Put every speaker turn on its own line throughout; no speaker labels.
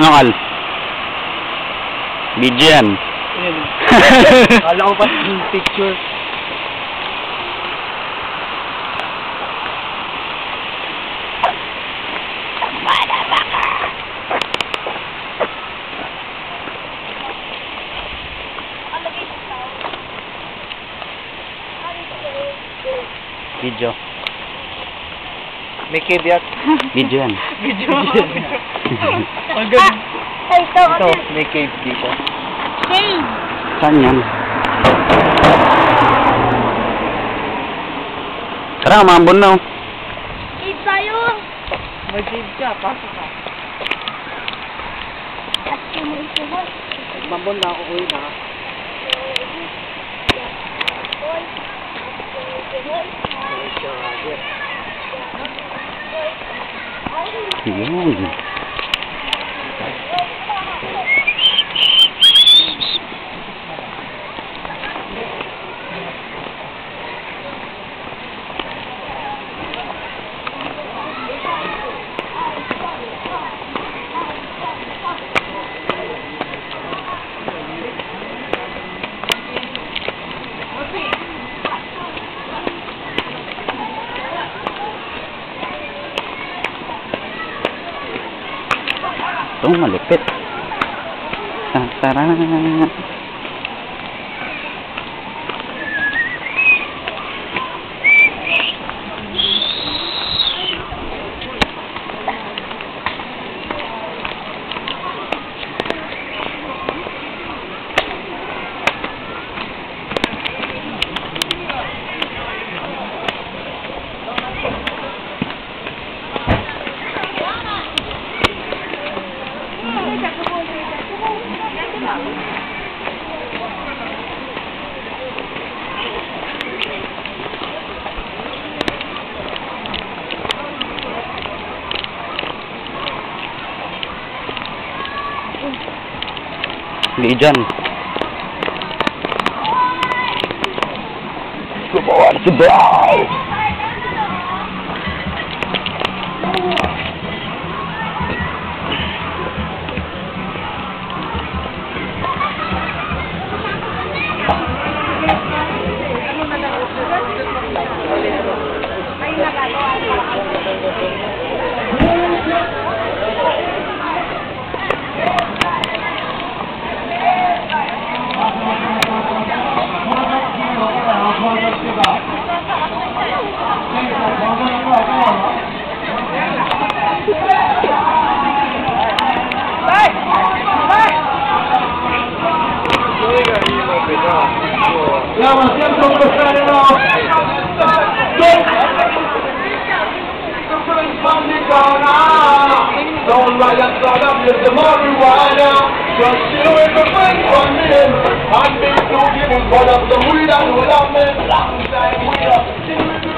Ano kal? Video yan.
Kala ko pa yung picture.
Video.
May kibyat.
Video yan.
Video.
Ang ganda.
Ay, ito.
Ito, may cave dito.
Hey!
Saan yan? Tara, umambon na. oh.
Hey, tayo!
May cave ka, pasok ka.
At.
Mambon na ako, uwi na.
Que longe. Ito, malupit. Tara. Hindi dyan. Gumawa na si
Ja mam wielką! not lie and start up to the marijuana Just chill with the friends one in And don't give a what up the weed and to up men Long time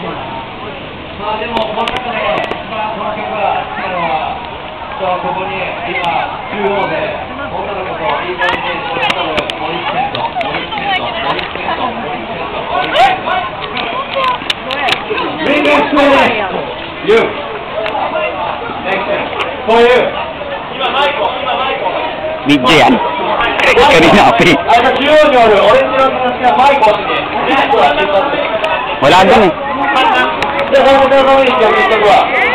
かな。まあでも、まさかね、 からこの曲が好きなのは、人はここに。今、中央で女の子といい感じで撮れたのよ、森健と。み you! 今、マイコ、今、マイコ。
みっちや
ん。距離のピ。おるオレンジ。ね。